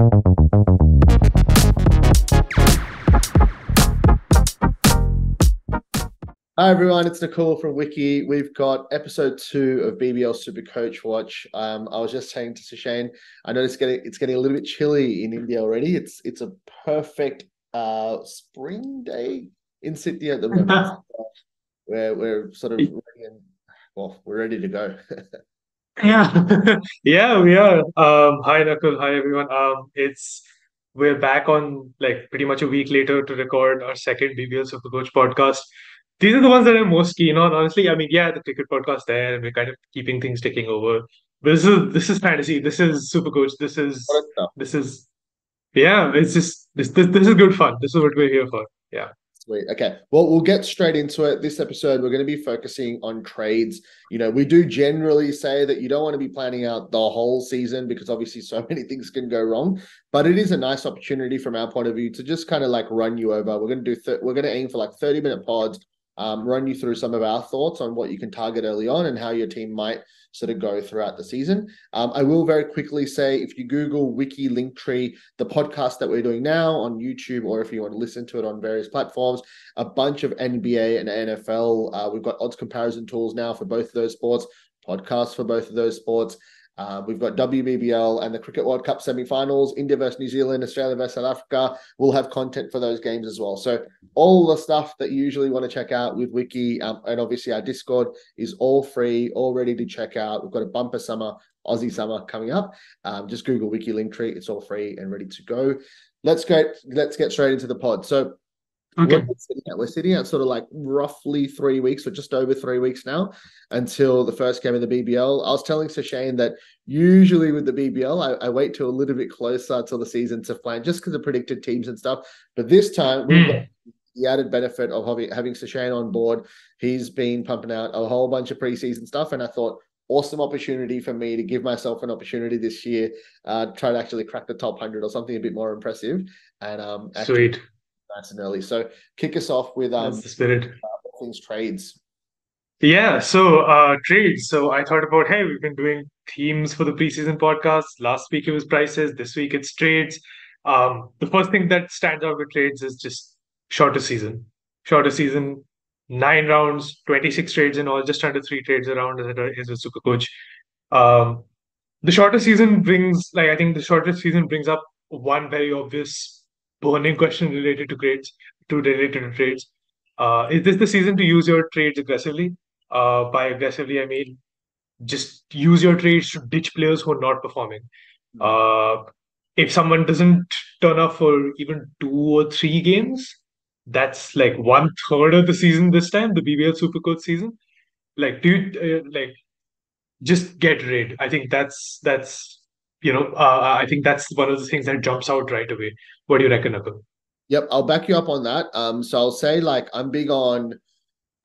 Hi everyone, it's Nakul from Wicky. We've got episode two of BBL Super Coach Watch. Um, I was just saying to Sushane, I know it's getting it's getting a little bit chilly in India already. It's it's a perfect uh, spring day in Sydney at the moment. where we're sort of ready and well, we're ready to go. yeah, yeah, we are. Um, hi Nakul, hi everyone. Um, it's we're back on like pretty much a week later to record our second BBL Super Coach podcast these are the ones that I'm most keen on. Honestly, I mean, yeah, the cricket podcast there, and we're kind of keeping things ticking over. But this is this is fantasy. This is super coach. This is this is yeah. It's just this, this this is good fun. This is what we're here for. Yeah. Sweet. Okay. Well, we'll get straight into it. This episode, we're going to be focusing on trades. You know, we do generally say that you don't want to be planning out the whole season because obviously so many things can go wrong. But it is a nice opportunity from our point of view to just kind of like run you over. We're going to do. Th- we're going to aim for like thirty minute pods um, run you through some of our thoughts on what you can target early on and how your team might sort of go throughout the season. Um, I will very quickly say if you Google Wicky Linktree, the podcast that we're doing now on YouTube, or if you want to listen to it on various platforms, a bunch of NBA and NFL. Uh, we've got odds comparison tools now for both of those sports, podcasts for both of those sports. Uh, we've got WBBL and the Cricket World Cup semi-finals, India versus New Zealand, Australia versus South Africa. We'll have content for those games as well. So all the stuff that you usually want to check out with Wicky um, and obviously our Discord is all free, all ready to check out. We've got a bumper summer, Aussie summer coming up. Um, just Google Wicky Linktree. It's all free and ready to go. Let's get let's get straight into the pod. So Okay. We're sitting, at, we're sitting at sort of like roughly three weeks or just over three weeks now until the first game of the BBL. I was telling Shane that usually with the BBL, I, I, wait till a little bit closer to the season to plan just because of predicted teams and stuff. But this time, we've got the added benefit of having, having Shane on board. He's been pumping out a whole bunch of preseason stuff. And I thought, awesome opportunity for me to give myself an opportunity this year, uh, try to actually crack the top 100 or something a bit more impressive. And um, Sweet nice and early. So kick us off with um, That's the spirit. Uh, things trades. Yeah, so uh, trades. So I thought about, hey, we've been doing themes for the preseason podcast. Last week it was prices. This week it's trades. Um, the first thing that stands out with trades is just shorter season. Shorter season, nine rounds, 26 trades in all, just under three trades around as it is with Super Coach. Um, the shorter season brings, like, I think the shorter season brings up one very obvious burning question related to trades to related to trades. Uh, is this the season to use your trades aggressively? Uh, by aggressively, I mean just use your trades to ditch players who are not performing. Hmm. Uh, if someone doesn't turn up for even two or three games, that's like one third of the season this time, the BBL Supercoach season. Like, do you, uh, like just get rid? I think that's that's you know, uh, I think that's one of the things that jumps out right away. What do you reckon, Akul? Yep, I'll back you up on that. Um, so I'll say like I'm big on.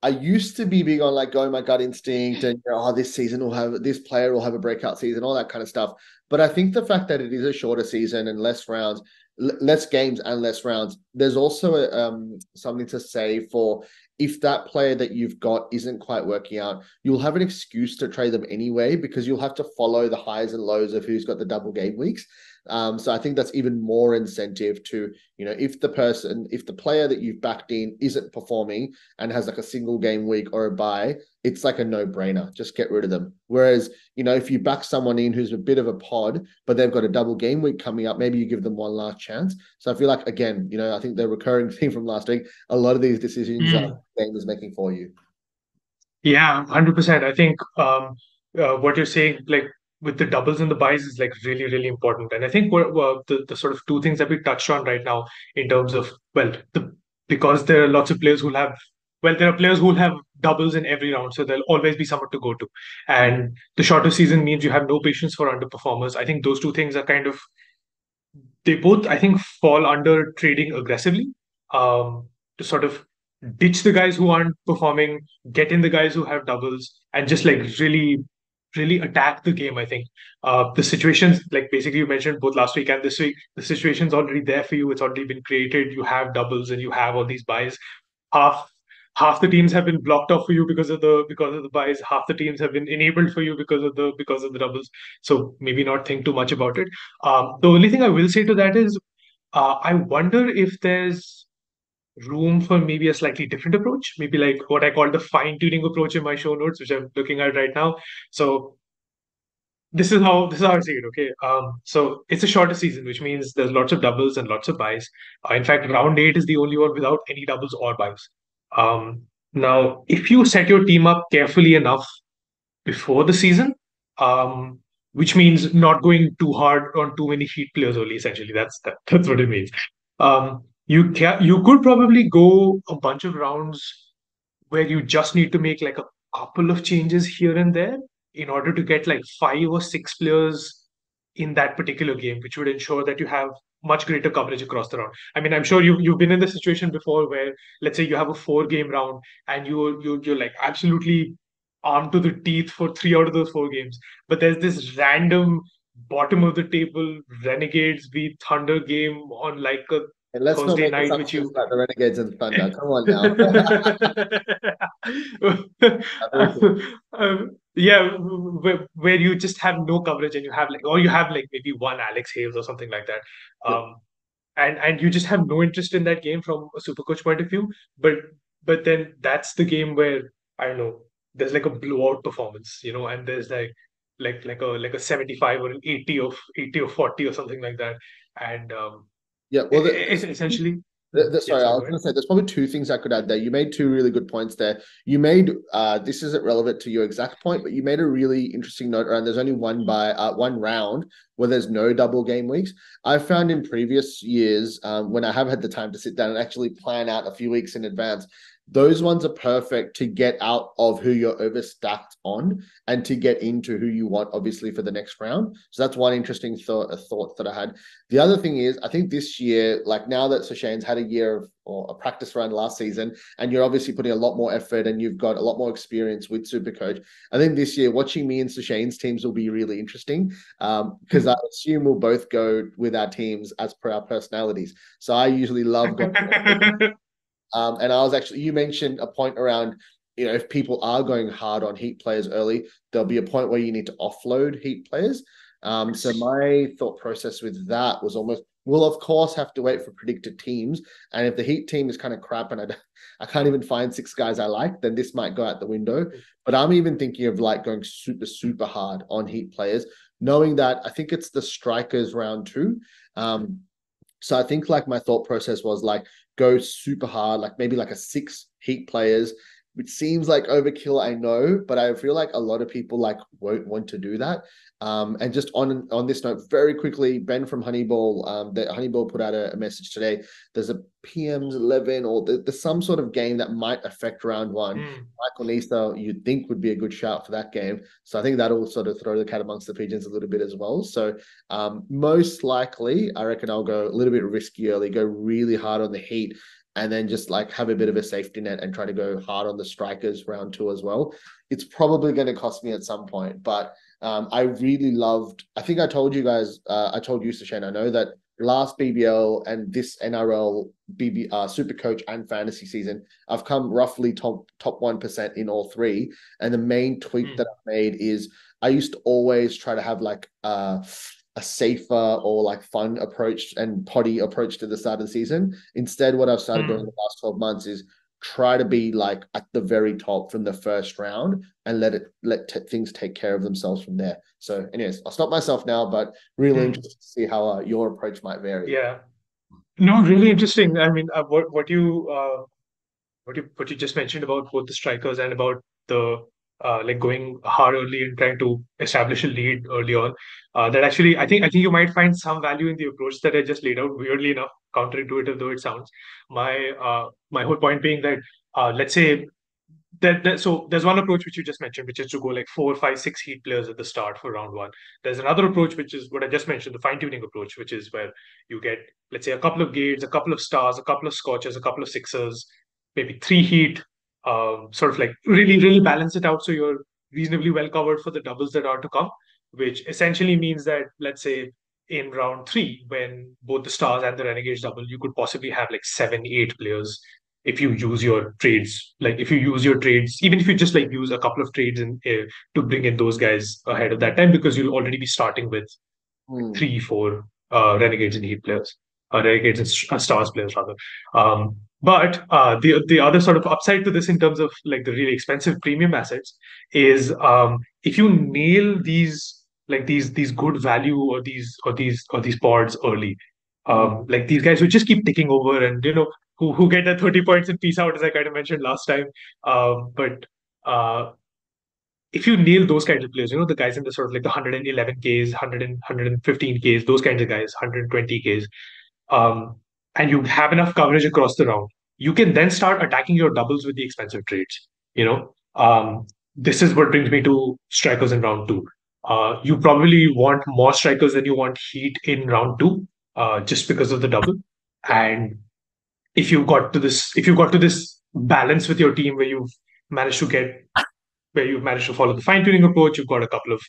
I used to be big on like going my gut instinct and you know, oh, this season will have this player will have a breakout season, all that kind of stuff. But I think the fact that it is a shorter season and less rounds, l- less games and less rounds, there's also a, um, something to say for if that player that you've got isn't quite working out, you'll have an excuse to trade them anyway because you'll have to follow the highs and lows of who's got the double game weeks. Um, so I think that's even more incentive to, you know, if the person, if the player that you've backed in isn't performing and has like a single game week or a bye, it's like a no brainer. Just get rid of them. Whereas, you know, if you back someone in who's a bit of a pod, but they've got a double game week coming up, maybe you give them one last chance. So I feel like, again, you know, I think the recurring theme from last week, a lot of these decisions mm. are game is making for you. Yeah, 100%. I think um, uh, what you're saying, like, with the doubles and the byes is like really really important. And i think what uh, the, the sort of two things that we touched on right now in terms of well the because there are lots of players who have well there are players who have doubles in every round so there'll always be someone to go to. And the shorter season means you have no patience for underperformers. I think those two things are kind of they both i think fall under trading aggressively um, to sort of ditch the guys who aren't performing get in the guys who have doubles and just like really really attack the game. I think uh, the situations, like basically you mentioned both last week and this week, the situation's already there for you. It's already been created. You have doubles and you have all these byes. Half half the teams have been blocked off for you because of the because of the byes half the teams have been enabled for you because of the because of the doubles so maybe not think too much about it um, the only thing i will say to that is uh, i wonder if there's room for maybe a slightly different approach maybe like what i call the fine tuning approach in my show notes which i'm looking at right now so this is how this is how I see it. Okay, um, so it's a shorter season, which means there's lots of doubles and lots of byes. Uh, in fact, round eight is the only one without any doubles or byes. Um, now, if you set your team up carefully enough before the season, um, which means not going too hard on too many heat players early, essentially, that's that, that's what it means. Um, you can you could probably go a bunch of rounds where you just need to make like a couple of changes here and there in order to get like five or six players in that particular game, which would ensure that you have much greater coverage across the round. I mean, I'm sure you you've been in the situation before where let's say you have a four game round and you you you're like absolutely armed to the teeth for three out of those four games, but there's this random bottom of the table Renegades v Thunder game on like a and let's Thursday not make night, which you like the Renegades and Thunder. Come on now. um, yeah, where, where, you just have no coverage and you have like, or you have like maybe one Alex Hales or something like that. Um, and and you just have no interest in that game from a super coach point of view. But but then that's the game where I don't know. There's like a blowout performance, you know, and there's like like like a like a 75 or an 80 of 80 or 40 or something like that. And um, yeah, well, the, it's essentially. The, the, sorry, yes, I was going to say there's probably two things I could add there. You made two really good points there. You made uh, this isn't relevant to your exact point, but you made a really interesting note around. There's only one by uh, one round where there's no double game weeks. I've found in previous years um, when I have had the time to sit down and actually plan out a few weeks in advance, those ones are perfect to get out of who you're overstacked on and to get into who you want, obviously, for the next round. So that's one interesting thought, a thought that I had. The other thing is, I think this year, like now that Sushane's had a year of or a practice run last season, and you're obviously putting a lot more effort and you've got a lot more experience with Supercoach. I think this year, watching me and Sushane's teams will be really interesting because um, I assume we'll both go with our teams as per our personalities. So I usually love going. Um, and I was actually, you mentioned a point around, you know, if people are going hard on heat players early, there'll be a point where you need to offload heat players. Um, so my thought process with that was almost, we'll of course have to wait for predicted teams. And if the heat team is kind of crap and I, I can't even find six guys I like, then this might go out the window. But I'm even thinking of like going super, super hard on heat players, knowing that I think it's the strikers round two. Um, so I think like my thought process was like go super hard, like maybe like a six heat players, which seems like overkill, I know, but I feel like a lot of people like won't want to do that. Um, and just on on this note, very quickly, Ben from Honeyball, um, that Honeyball put out a, a, message today. There's a PM's eleven, or there's some sort of game that might affect round one. Mm. Michael Neser, you'd think would be a good shout for that game. So I think that'll sort of throw the cat amongst the pigeons a little bit as well. So um, most likely, I reckon I'll go a little bit risky early, go really hard on the heat, and then just like have a bit of a safety net and try to go hard on the strikers round two as well. It's probably going to cost me at some point, but um, I really loved. I think I told you guys. Uh, I told you, Sushane. I know that last BBL and this NRL BB uh, Super Coach and Fantasy season, I've come roughly top top one percent in all three. And the main tweak mm. that I've made is I used to always try to have like uh, a safer or like fun approach and potty approach to the start of the season. Instead, what I've started mm. doing in the last 12 months is try to be like at the very top from the first round and let it let t- things take care of themselves from there. So, anyways, I'll stop myself now, but really mm. interested to see how uh, your approach might vary. Yeah, no, really interesting. I mean, uh, what what you uh, what you what you just mentioned about both the strikers and about the uh, like going hard early and trying to establish a lead early on. Uh, that actually, I think, I think you might find some value in the approach that I just laid out. Weirdly enough, counterintuitive though it sounds, my uh, my whole point being that uh, let's say that, that so there's one approach which you just mentioned, which is to go like four, five, six heat players at the start for round one. There's another approach which is what I just mentioned, the fine tuning approach, which is where you get let's say a couple of gates, a couple of stars, a couple of scorchers, a couple of sixers, maybe three heat, um, sort of like really, really balance it out so you're reasonably well covered for the doubles that are to come, which essentially means that, let's say, in round three, when both the stars and the renegades double, you could possibly have like seven, eight players if you use your trades, like if you use your trades, even if you just like use a couple of trades in uh, to bring in those guys ahead of that time, because you'll already be starting with Mm. three, four uh, renegades and heat players, uh, renegades and uh, stars players rather. Um, but uh, the the other sort of upside to this in terms of like the really expensive premium assets is um, if you nail these like these these good value or these or these or these pods early, um, like these guys who just keep taking over and you know who who get the 30 points and peace out as I kind of mentioned last time. Um, but uh, if you nail those kinds of players, you know, the guys in the sort of like the 111Ks, 100 115Ks, those kinds of guys, 120Ks, um, and you have enough coverage across the round, you can then start attacking your doubles with the expensive trades. You know, um, this is what brings me to strikers in round two. Uh, you probably want more strikers than you want heat in round two, uh, just because of the double. And if you got to this, if you got to this balance with your team where you've managed to get, where you've managed to follow the fine tuning approach, you've got a couple of,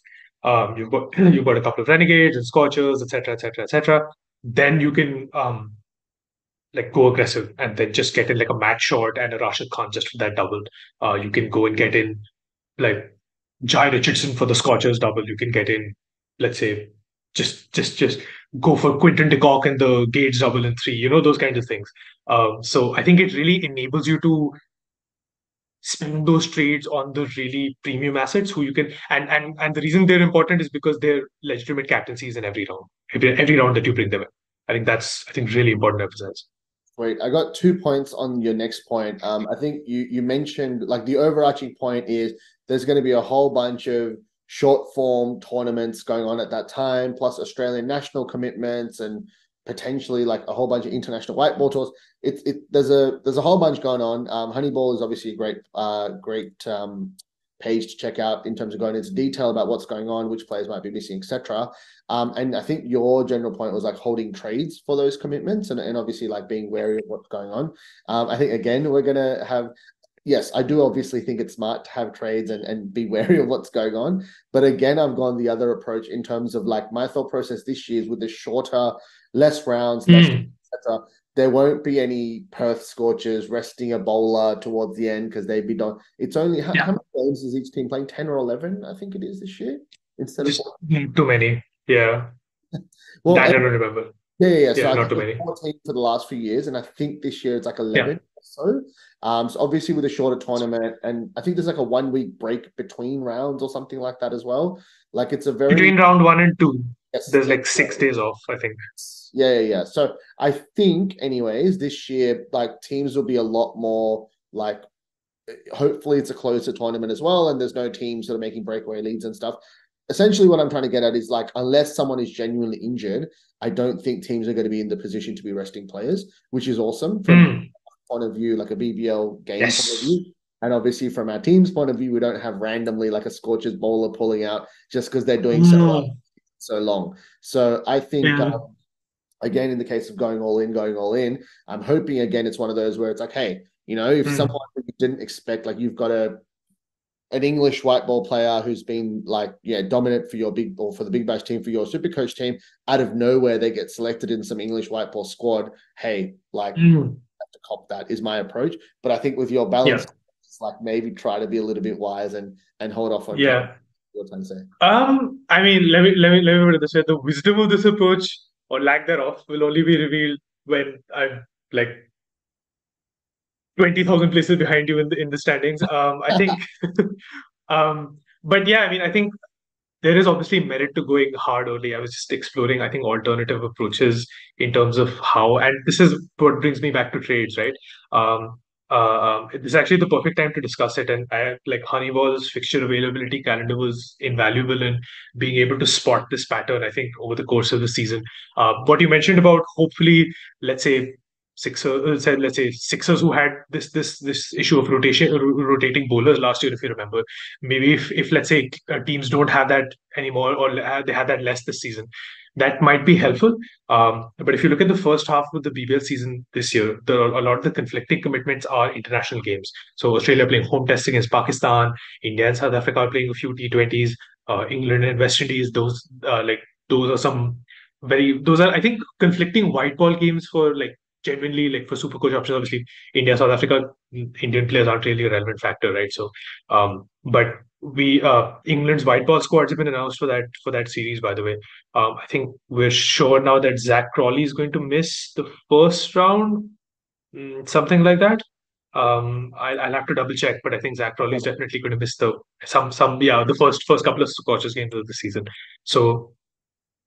um, you've got you've got a couple of renegades and scorchers, etc., etc., etc. Then you can um, like go aggressive and then just get in like a Matt Short and a Rashid Khan just for that double. Uh, you can go and get in like Jhye Richardson for the Scorchers double. You can get in, let's say, just just just go for Quinton de Kock and the Gates double in three. You know those kinds of things. Um, so I think it really enables you to spend those trades on the really premium assets who you can and and and the reason they're important is because they're legitimate captaincies in every round every, every round that you bring them in i think that's i think really important to emphasize I got two points on your next point. Um, I think you you mentioned like the overarching point is there's going to be a whole bunch of short form tournaments going on at that time, plus Australian national commitments and potentially like a whole bunch of international white ball tours. It, it there's a there's a whole bunch going on. Um, Honeyball is obviously a great uh great um page to check out in terms of going into detail about what's going on, which players might be missing, etc. Um, and I think your general point was like holding trades for those commitments and, and obviously like being wary of what's going on. Um, I think again we're gonna have yes, I do obviously think it's smart to have trades and, and be wary of what's going on. But again, I've gone the other approach in terms of like my thought process this year is with the shorter, less rounds, less Mm. etc. There won't be any Perth scorchers resting a bowler towards the end because they'd be done. It's only how, Yeah. how many games is each team playing? 10 or 11, I think it is this year instead just of too many yeah well, that i don't remember yeah, yeah, yeah. So Yeah, not too many. 14 for the last few years, and I think this year it's like 11 or so. Um, so obviously with a shorter tournament, and I think there's like a one week break between rounds or something like that as well. Like it's a very between round one and two yes, there's like six days off i think Yeah, yeah, yeah. So I think, anyways, this year, like teams will be a lot more like. Hopefully, it's a closer tournament as well, and there's no teams that are making breakaway leads and stuff. Essentially, what I'm trying to get at is like, unless someone is genuinely injured, I don't think teams are going to be in the position to be resting players, which is awesome from Mm. point of view, like a BBL game Yes. point of view. And obviously, from our team's point of view, we don't have randomly like a Scorchers bowler pulling out just because they're doing so well Mm. so long. So I think Yeah. um, again, in the case of going all in, going all in, I'm hoping again it's one of those where it's like, hey, you know, if Mm. someone you didn't expect, like you've got a an English white ball player who's been like, yeah, dominant for your big or for the big bash team for your super coach team, out of nowhere they get selected in some English white ball squad. Hey, like Mm. have to cop that is my approach. But I think with your balance, it's like maybe try to be a little bit wise and and hold off on yeah what I'm saying. Um, I mean, let me let me let me put it this way: the wisdom of this approach or lack thereof will only be revealed when I'm like twenty thousand places behind you in the in the standings. Um, I think, um, but yeah, I mean, I think there is obviously merit to going hard early. I was just exploring, I think, alternative approaches in terms of how, and this is what brings me back to trades, right? Um, uh, is actually the perfect time to discuss it. And I like Honeyball's fixture availability calendar was invaluable in being able to spot this pattern. I think over the course of the season, uh, what you mentioned about hopefully, let's say. Sixers, let's say Sixers who had this this this issue of rotation rotating bowlers last year, if you remember, maybe if, if let's say uh, teams don't have that anymore or uh, they have that less this season that might be helpful. Um, but if you look at the first half of the bbl season this year the, a lot of the conflicting commitments are international games. So australia playing home test against pakistan india and south africa are playing a few t20s uh, england and west indies those uh, like those are some very those are i think conflicting white ball games for like genuinely like for super coach options, obviously. India, South Africa, Indian players aren't really a relevant factor, right? So, um, but we uh, England's white ball squads have been announced for that for that series. By the way, um, I think we're sure now that Zak Crawley is going to miss the first round, mm, something like that. Um, I'll, I'll have to double check, but I think Zak Crawley is definitely going to miss the some some yeah the first first couple of Scorchers games of the season. So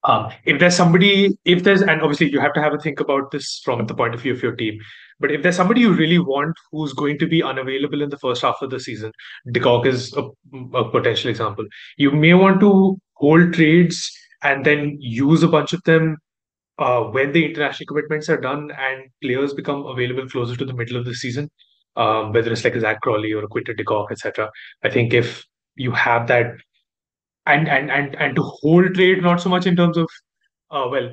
um, if there's somebody, if there's, and obviously you have to have a think about this from the point of view of your team. But if there's somebody you really want who's going to be unavailable in the first half of the season, de Kock is a, a potential example. You may want to hold trades and then use a bunch of them uh, when the international commitments are done and players become available closer to the middle of the season um, whether it's like a Zak Crawley or a Quinton de Kock, etc. I think if you have that and and and and to hold trade, not so much in terms of uh, well,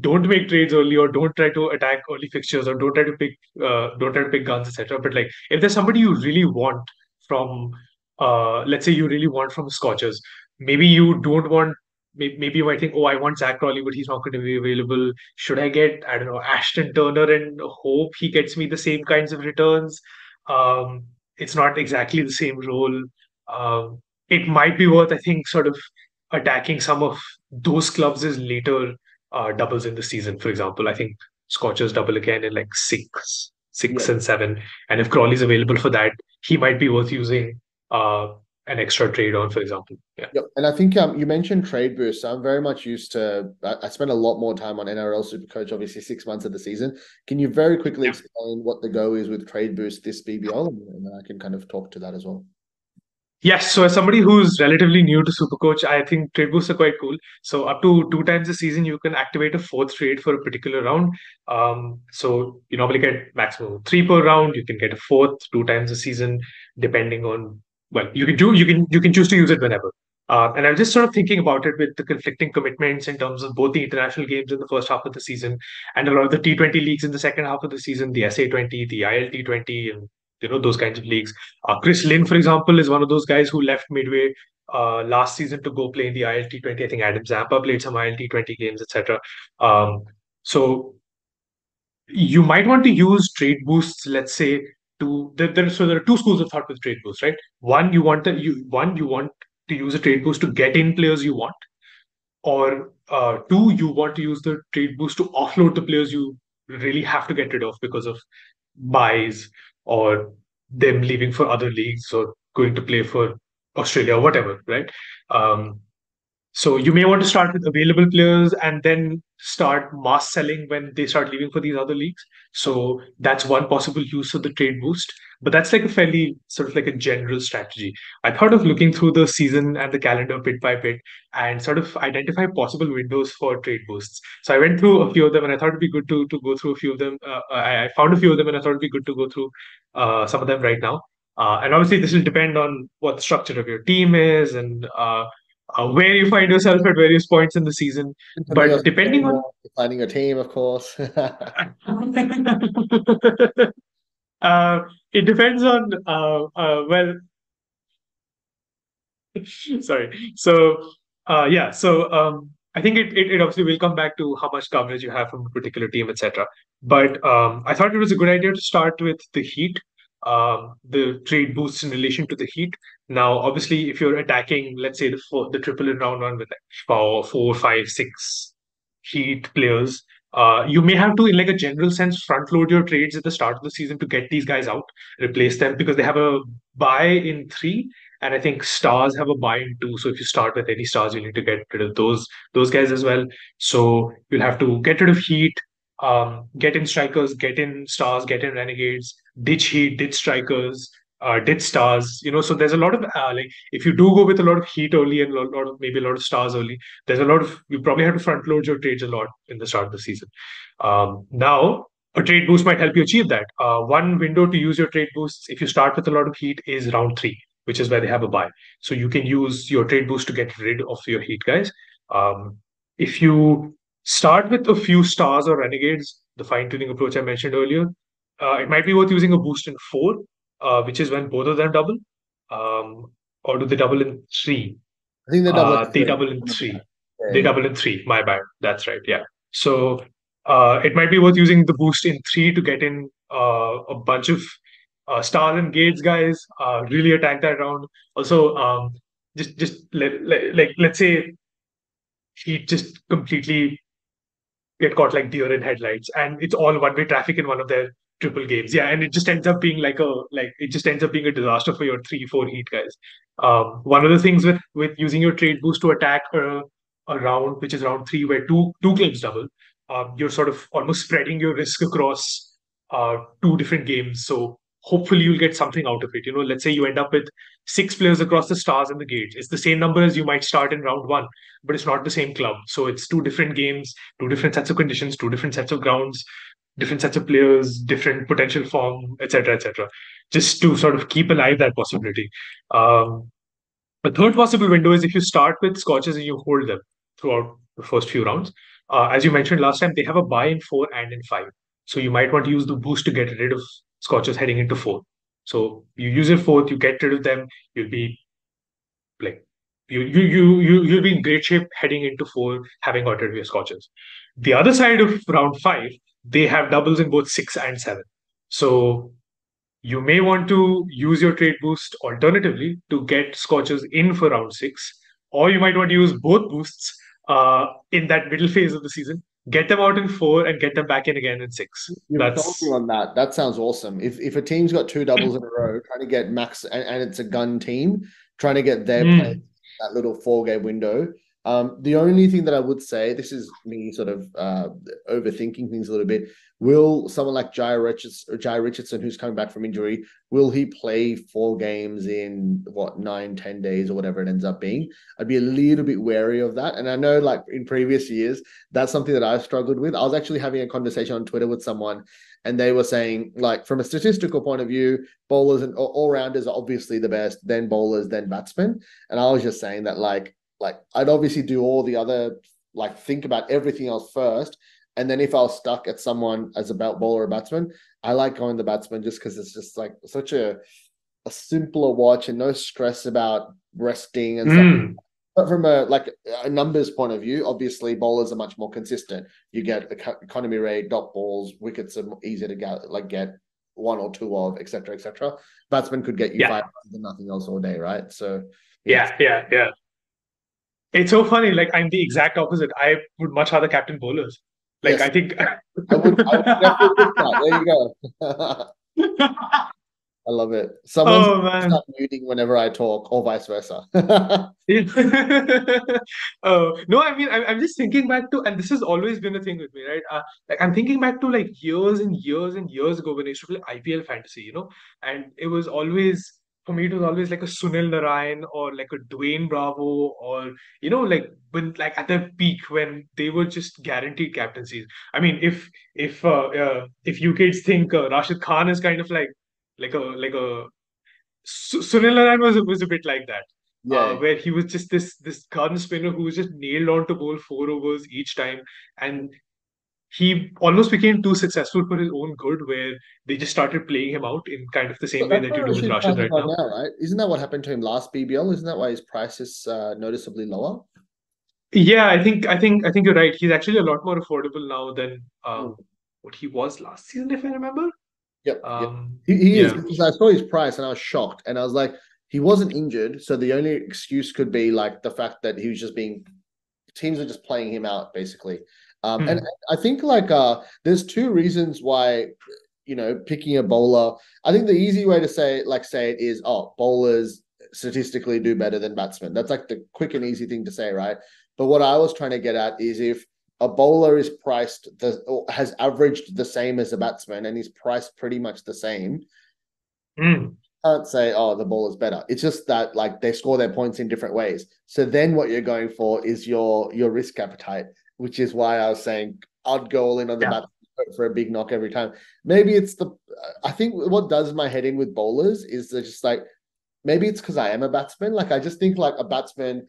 don't make trades early or don't try to attack early fixtures or don't try to pick uh, don't try to pick guns, etc. But like if there's somebody you really want from uh, let's say you really want from Scorchers, maybe you don't want maybe you might think, oh, I want Zak Crawley, but he's not going to be available. Should I get, I don't know, Ashton Turner and hope he gets me the same kinds of returns? Um, it's not exactly the same role. Um, it might be worth, I think, sort of attacking some of those clubs as later uh, doubles in the season. For example, I think Scorchers double again in like six, six yeah. and seven. And if Crawley's available for that, he might be worth using. Uh, an extra trade on, for example. Yeah. Yep. And I think um, you mentioned trade boost. I'm very much used to. I, I spent a lot more time on NRL Supercoach, obviously six months of the season. Can you very quickly yeah. explain what the go is with trade boost this BBL, and then I can kind of talk to that as well. Yes, so as somebody who's relatively new to Supercoach, I think trade boosts are quite cool. So up to two times a season, you can activate a fourth trade for a particular round. Um, so you normally get maximum three per round. You can get a fourth two times a season, depending on well, you can do you can you can choose to use it whenever. Uh, and I'm just sort of thinking about it with the conflicting commitments in terms of both the international games in the first half of the season and a lot of the T20 leagues in the second half of the season, the SA20, the ILT20, and you know those kinds of leagues. Uh, Chris Lynn, for example, is one of those guys who left midway uh, last season to go play in the ILT20. I think Adam Zampa played some ILT20 games, etc. Um, so you might want to use trade boosts, let's say, to there, there so there are two schools of thought with trade boosts, right? One you want the you one you want to use a trade boost to get in players you want, or uh, two you want to use the trade boost to offload the players you really have to get rid of because of byes or them leaving for other leagues or going to play for Australia or whatever, right? Um, so you may want to start with available players and then start mass selling when they start leaving for these other leagues. So that's one possible use of the trade boost. But that's like a fairly sort of like a general strategy. I thought of looking through the season and the calendar bit by bit and sort of identify possible windows for trade boosts. So I went through a few of them and I thought it'd be good to, to go through a few of them. Uh, I, I, found a few of them and I thought it'd be good to go through uh, some of them right now. Uh, and obviously, this will depend on what the structure of your team is and uh, where you find yourself at various points in the season. But depending on finding a team, of course. uh, it depends on uh, uh, well. sorry. So uh, yeah. So um, I think it, it, it obviously will come back to how much coverage you have from a particular team, etc. But um, I thought it was a good idea to start with the Heat um, the trade boosts in relation to the Heat. Now, obviously, if you're attacking, let's say the four, the triple in round one with four, four, five, six Heat players, uh, you may have to, in like a general sense, front load your trades at the start of the season to get these guys out, replace them because they have a bye in three, and I think stars have a bye in two. So if you start with any stars, you need to get rid of those those guys as well. So you'll have to get rid of Heat, um, get in strikers, get in stars, get in renegades, ditch heat, ditch strikers, uh, ditch stars. You know, so there's a lot of uh, like if you do go with a lot of heat early and a lot, of maybe a lot of stars early, there's a lot of you probably have to front load your trades a lot in the start of the season. Um, now a trade boost might help you achieve that. Uh, one window to use your trade boosts if you start with a lot of heat is round three, which is where they have a bye. So you can use your trade boost to get rid of your heat guys. Um, if you start with a few stars or renegades, the fine tuning approach I mentioned earlier. Uh, it might be worth using a boost in four, uh, which is when both of them double. Um, or do they double in three? I think they double. Uh, they double in three. Yeah, they double in three. My bad. That's right. Yeah. So Uh, it might be worth using the boost in three to get in uh, a bunch of uh, Star and Gates guys. Uh, really attack that round. Also, um, just just let, let, like let's say he just completely get caught like deer in headlights, and it's all one way traffic in one of their triple games. Yeah, and it just ends up being like a like it just ends up being a disaster for your three four heat guys. Um, one of the things with with using your trade boost to attack a, a round, which is round three, where two two games double, um, you're sort of almost spreading your risk across uh, two different games. So hopefully you'll get something out of it. You know, let's say you end up with six players across the stars and the gates. It's the same number as you might start in round one, but it's not the same club. So it's two different games, two different sets of conditions, two different sets of grounds, different sets of players, different potential form, etc., etc. Just to sort of keep alive that possibility. Um, the third possible window is if you start with scorchers and you hold them throughout the first few rounds. Uh, as you mentioned last time, they have a bye in four and in five. So you might want to use the boost to get rid of scorchers heading into four. So you use your fourth, you get rid of them, you'll be like you you you you you'll be in great shape heading into four, having got rid of your scorchers. The other side of round five, they have doubles in both six and seven. So you may want to use your trade boost alternatively to get scorchers in for round six, or you might want to use both boosts uh, in that middle phase of the season get them out in four and get them back in again in six. That's on that. That sounds awesome. If if a team's got two doubles in a row, trying to get max and, and it's a gun team, trying to get their mm. play that little four game window. Um, the only thing that I would say, this is me sort of uh, overthinking things a little bit. Will someone like Jhye Richardson, Jhye Richardson, who's coming back from injury, will he play four games in what nine, ten days or whatever it ends up being? I'd be a little bit wary of that. And I know, like in previous years, that's something that I've struggled with. I was actually having a conversation on Twitter with someone, and they were saying, like, from a statistical point of view, bowlers and all rounders are obviously the best, then bowlers, then batsmen. And I was just saying that, like, like I'd obviously do all the other, like, think about everything else first and then if I was stuck at someone as a belt bowler or batsman, I like going the batsman just because it's just like such a a simpler watch and no stress about resting and mm. stuff. But from a like a numbers point of view, obviously bowlers are much more consistent. You get economy rate, dot balls, wickets are easier to get like get one or two of, etc., etc. Batsman could get you yeah. five and nothing else all day, right? So yeah, yeah, yeah. It's so funny. Like I'm the exact opposite. I would much rather captain bowlers. Like yes. I think I would, I would. There you go. I love it. Someone oh, start muting whenever I talk, or vice versa. oh no, I mean, I'm, I'm just thinking back to, and this has always been a thing with me, right? Uh, like I'm thinking back to like years and years and years ago when I used to play IPL fantasy, you know, and it was always for me, it was always like a Sunil Narine or like a Dwayne Bravo or you know, like when like at their peak when they were just guaranteed captaincies. I mean, if if uh, uh if you kids think uh, Rashid Khan is kind of like like a like a Sunil Narine was was a bit like that. Uh, yeah. Uh, where he was just this this gun spinner who was just nailed on to bowl four overs each time, and he almost became too successful for his own good, where they just started playing him out in kind of the same way that you do with Rashid right now. now. Right? Isn't that what happened to him last BBL? Isn't that why his price is uh, noticeably lower? Yeah, I think I think I think you're right. He's actually a lot more affordable now than um, mm. what he was last season, if I remember. Yep. Um, yep. He, he yeah. is I saw his price and I was shocked, and I was like, he wasn't injured, so the only excuse could be like the fact that he was just being teams are just playing him out basically. Um, mm. And I think like uh, there's two reasons why you know picking a bowler. I think the easy way to say like say it is oh bowlers statistically do better than batsmen. That's like the quick and easy thing to say, right? But what I was trying to get at is if a bowler is priced the, has averaged the same as a batsman and is priced pretty much the same. Mm. Can't say, oh, the bowler's better. It's just that like they score their points in different ways. So then what you're going for is your your risk appetite which is why I was saying I'd go all in on the yeah. bat for a big knock every time. Maybe it's the I think what does my head in with bowlers is they're just like maybe it's because I am a batsman. Like I just think like a batsman,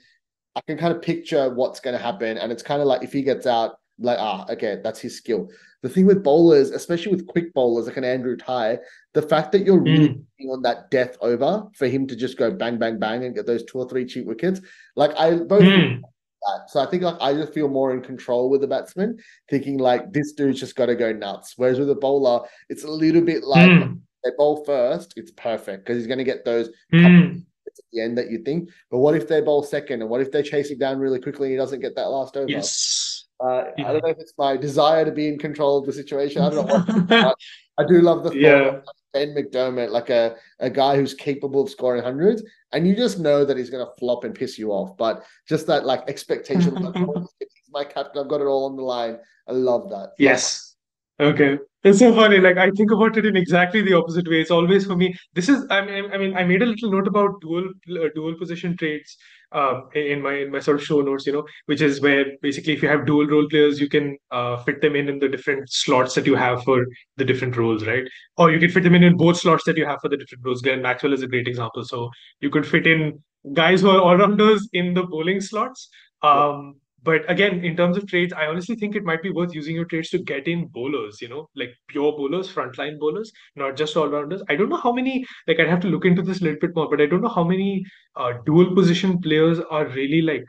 I can kind of picture what's going to happen, and it's kind of like if he gets out, like ah, okay, that's his skill. The thing with bowlers, especially with quick bowlers like an Andrew Tye, the fact that you're really mm. on that death over for him to just go bang, bang, bang and get those two or three cheap wickets, like I both. Mm that. So I think like I just feel more in control with the batsman, thinking like this dude's just got to go nuts. Whereas with a bowler, it's a little bit like Mm, they bowl first, it's perfect because he's going to get those mm. at the end that you think. But what if they bowl second, and what if they chase him down really quickly and he doesn't get that last over? Yes. Uh, Yeah. I don't know if it's my desire to be in control of the situation. I don't know what. I do love the thought Yeah. Of Ben McDermott, like a, a guy who's capable of scoring hundreds, and you just know that he's going to flop and piss you off. But just that like expectation, mm-hmm. like, oh, he's my captain, I've got it all on the line. I love that. Yes. Okay. It's so funny. Like I think about it in exactly the opposite way. It's always for me. This is. I mean. I mean. I made a little note about dual uh, dual position trades. Um, in my in my sort of show notes, you know, which is where basically if you have dual role players, you can uh, fit them in in the different slots that you have for the different roles, right? Or you can fit them in in both slots that you have for the different roles. Glenn Maxwell is a great example. So you could fit in guys who are all rounders in the bowling slots. Um, but again, in terms of trades, I honestly think it might be worth using your trades to get in bowlers, you know, like pure bowlers, frontline bowlers, not just all rounders. I don't know how many, like, I'd have to look into this a little bit more, but I don't know how many uh, dual position players are really like,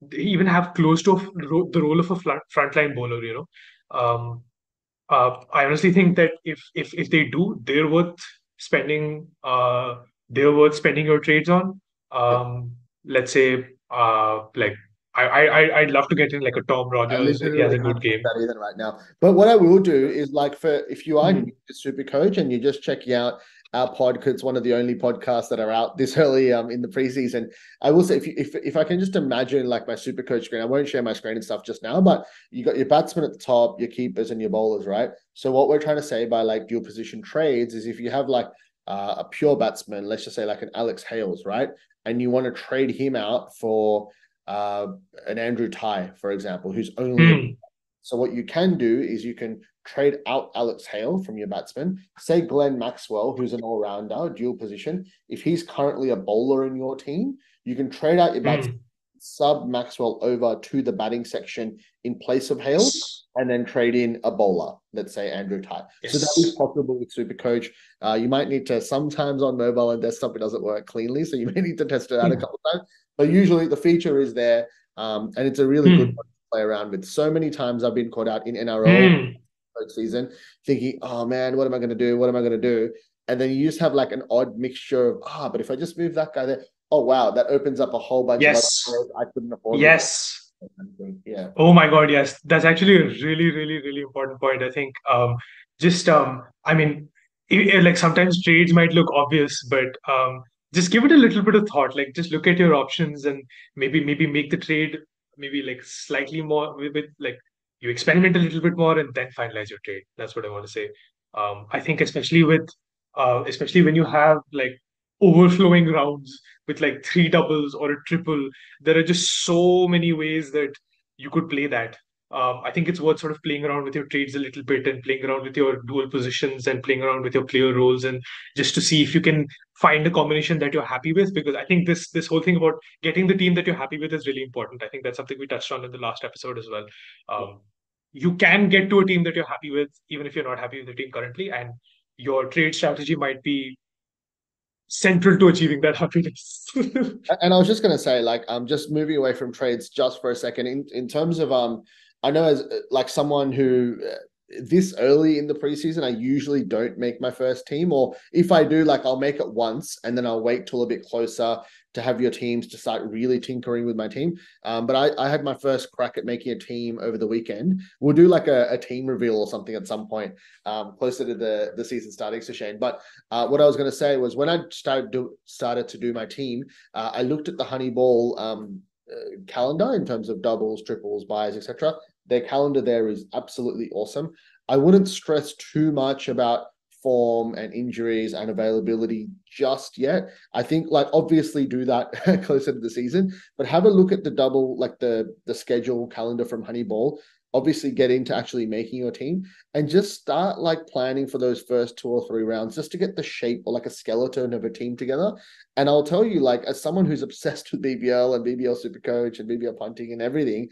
they even have close to ro- the role of a flat, frontline bowler, you know. Um, uh, I honestly think that if if if they do, they're worth spending. Uh, they're worth spending your trades on. Um, let's say, uh, like I I I'd love to get in like a Tom Rogers. He has a good game. that either right now. But what I will do is like for if you are Mhm. new Super Coach and you're just checking out our pod because it's one of the only podcasts that are out this early um in the preseason. I will say if you, if if I can just imagine like my Super Coach screen, I won't share my screen and stuff just now, but you got your batsmen at the top, your keepers and your bowlers, right? So what we're trying to say by like dual position trades is if you have like uh, a pure batsman, let's just say like an Alex Hales, right? And you want to trade him out for uh, an Andrew Tye, for example, who's only a Hmm. so what you can do is you can trade out Alex Hale from your batsman. Say Glenn Maxwell, who's an all-rounder, dual position. If he's currently a bowler in your team, you can trade out your batsman, Hmm. sub Maxwell over to the batting section in place of Hale, and then trade in a bowler. Let's say Andrew Tye. So that is possible with Super Coach. Uh, you might need to sometimes on mobile and desktop it doesn't work cleanly, so you may need to test it out a Hmm. couple of times. But usually the feature is there, um, and it's a really good Hmm. one to play around with. So many times I've been caught out in NRL coach season, thinking, "Oh man, what am I going to do? What am I going to do?" And then you just have like an odd mixture of, "Ah, but if I just move that guy there, oh wow, that opens up a whole bunch Yes. of other I couldn't afford." Yes. before." Yeah. Oh my God, yes. That's actually a really, really, really important point. I think um just um I mean i- i- like sometimes trades might look obvious, but um just give it a little bit of thought. Like just look at your options and maybe maybe make the trade maybe like slightly more with, like you experiment a little bit more and then finalize your trade. That's what I want to say. Um I think especially with uh especially when you have like overflowing rounds with like three doubles or a triple there are just so many ways that you could play that. Um, I think it's worth sort of playing around with your trades a little bit and playing around with your dual positions and playing around with your player roles and just to see if you can find a combination that you're happy with. Because I think this this whole thing about getting the team that you're happy with is really important. I think that's something we touched on in the last episode as well. Um, you can get to a team that you're happy with even if you're not happy with the team currently, and your trade strategy might be central to achieving that happiness. And I was just going to say, like, I'm just moving away from trades just for a second. In in terms of um, I know as uh, like someone who uh, this early in the preseason, I usually don't make my first team, or if I do, like, I'll make it once and then I'll wait till a bit closer to have your teams to start really tinkering with my team. Um, but I, I had my first crack at making a team over the weekend. We'll do like a, a team reveal or something at some point, um, closer to the the season starting, so Shane. But uh, what I was going to say was when I started do, started to do my team, uh, I looked at the Honeyball um, calendar in terms of doubles, triples, byes, etc. Their calendar there is absolutely awesome. I wouldn't stress too much about form and injuries and availability just yet. I think like obviously do that closer to the season, but have a look at the double like the the schedule calendar from Honeyball. Obviously get into actually making your team and just start like planning for those first two or three rounds just to get the shape or like a skeleton of a team together. And I'll tell you, like, as someone who's obsessed with BBL and BBL Super Coach and BBL punting and everything,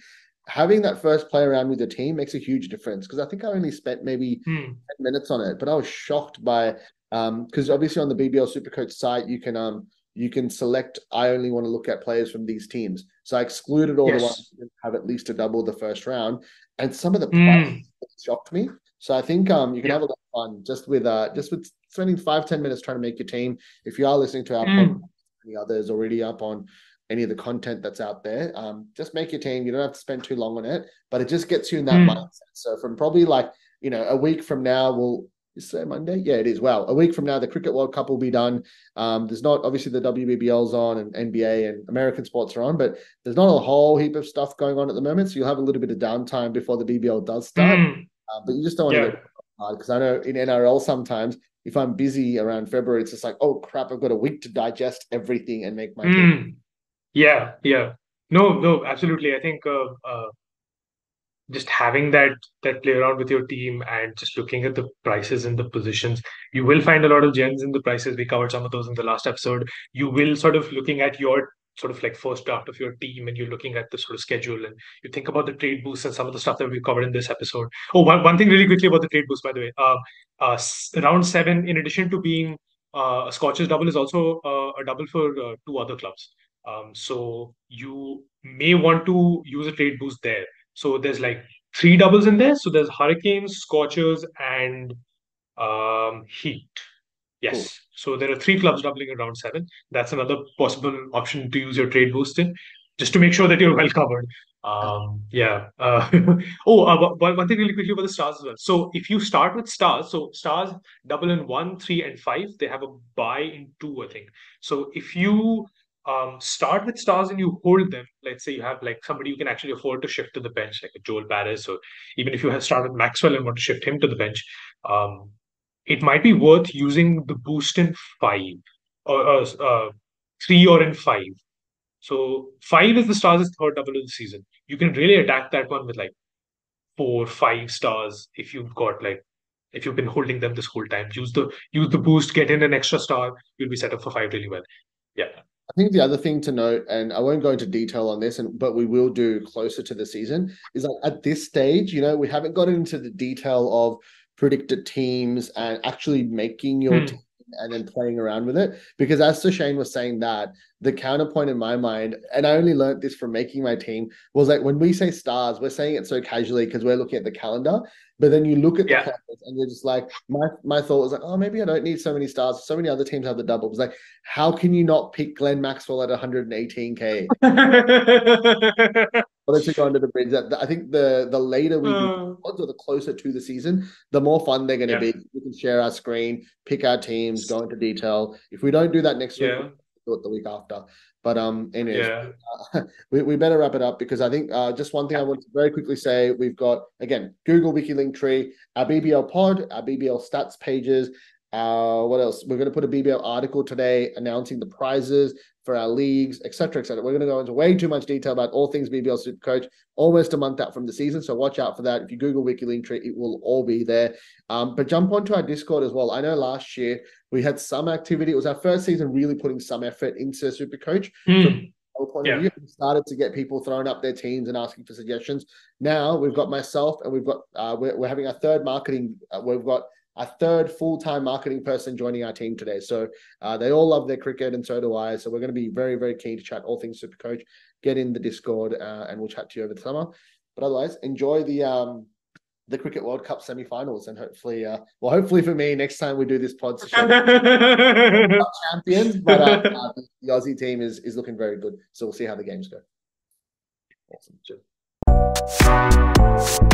having that first play around with the team makes a huge difference. Because I think I only spent maybe Hmm. 10 minutes on it, but I was shocked by um because obviously on the BBL Super Coach site you can um you can select I only want to look at players from these teams. So I excluded all Yes. the ones that have at least a double the first round, and some of the Mm. shocked me. So I think um you can Yeah. have a lot of fun just with uh just with spending five ten minutes trying to make your team. If you are listening to our Mm. podcast, any others already up on any of the content that's out there, um just make your team. You don't have to spend too long on it, but it just gets you in that Mm. mindset. So from probably like you know a week from now, we'll is it Monday? Yeah, it is. Well, a week from now, the Cricket World Cup will be done. Um, there's not obviously the WBBL's on and NBA and American sports are on, but there's not a whole heap of stuff going on at the moment. So you'll have a little bit of downtime before the BBL does start. Mm. Uh, but you just don't want to get hard because I know in NRL sometimes if I'm busy around February, it's just like, oh crap, I've got a week to digest everything and make my. Mm. Yeah, yeah. No, no, absolutely. I think uh, uh, just having that that play around with your team and just looking at the prices and the positions, you will find a lot of gems in the prices. We covered some of those in the last episode. You will sort of looking at your sort of like first draft of your team and you're looking at the sort of schedule and you think about the trade boosts and some of the stuff that we covered in this episode. Oh, one, one thing really quickly about the trade boost, by the way. Uh, uh, round seven, in addition to being uh, a Scorchers double, is also uh, a double for uh, two other clubs. Um, so you may want to use a trade boost there. So there's like three doubles in there. So there's Hurricanes, Scorchers, and um, Heat. Yes. Cool. So there are three clubs doubling in round seven. That's another possible option to use your trade boost in, just to make sure that you're well covered. Um, yeah. Uh, oh, uh, one- one one thing really quickly about the stars as well. So if you start with stars, so stars double in one, three, and five, they have a bye in two, I think. So if you um, start with stars and you hold them, let's say you have like somebody you can actually afford to shift to the bench, like a Joel Paris, or even if you have started Maxwell and want to shift him to the bench, um, it might be worth using the boost in five or uh, uh, three or in five. So five is the stars' third double of the season. You can really attack that one with like four, five stars if you've got like if you've been holding them this whole time. Use the use the boost, get in an extra star. You'll be set up for five really well. Yeah. I think the other thing to note, and I won't go into detail on this, and but we will do closer to the season, is like at this stage, you know, we haven't gotten into the detail of predicted teams and actually making your Hmm. team and then playing around with it. Because as Shane was saying that, the counterpoint in my mind, and I only learned this from making my team, was like when we say stars, we're saying it so casually because we're looking at the calendar. But then you look at the Yeah. calendars and you're just like, my my thought was like, oh, maybe I don't need so many stars. So many other teams have the double. It was like, how can you not pick Glenn Maxwell at 118k? Well, let's go under the bridge. That I think the the later we do Uh, odds or the closer to the season, the more fun they're going to Yeah. be. We can share our screen, pick our teams, go into detail. If we don't do that next week, yeah. we'll do it the week after. But um, anyways, Yeah. we, we better wrap it up because I think uh, just one thing I want to very quickly say we've got again Google Wicky link tree, our BBL pod, our BBL stats pages. Uh, what else? We're going to put a BBL article today announcing the prizes for our leagues, etc., etc. We're going to go into way too much detail about all things BBL Super Coach. Almost a month out from the season, so watch out for that. If you Google Wicky link tree, it will all be there. Um, but jump onto our Discord as well. I know last year we had some activity. It was our first season really putting some effort into Super Coach our point Yeah. of view. We started to get people throwing up their teams and asking for suggestions. Now we've got myself and we've got uh, we're, we're having our third marketing. Uh, we've got a third full time marketing person joining our team today. So uh, they all love their cricket and so do I. So we're going to be very very keen to chat all things Super Coach. Get in the Discord uh, and we'll chat to you over the summer. But otherwise, enjoy the um the Cricket World Cup semi-finals and hopefully, uh, well, hopefully for me, next time we do this pod champions, but uh, uh, the Aussie team is is looking very good. So we'll see how the games go. Awesome.